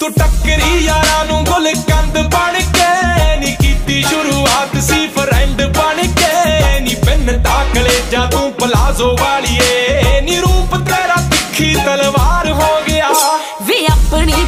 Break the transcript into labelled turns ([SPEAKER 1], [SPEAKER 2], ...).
[SPEAKER 1] ਤੂੰ ਟੱਕਰੀ ਯਾਰਾਂ ਨੂੰ ਗੁੱਲ ਕੰਦ ਬਣ ਕੇ ਨੀ ਕੀਤੀ ਸ਼ੁਰੂਆਤ ਸੀ ਫਰੈਂਡ ਬਣ ਕੇ ਨੀ। ਪਿੰਨ ਦਾ ਕਲੇਜਾ ਤੂੰ ਪਲਾਜ਼ੋ ਵਾਲੀਏ। ਨੀ ਰੂਪ ਤੇਰਾ ਤਿੱਖੀ ਤਲਵਾਰ ਹੋ ਗਿਆ। ਵੇ ਆਪਣੀ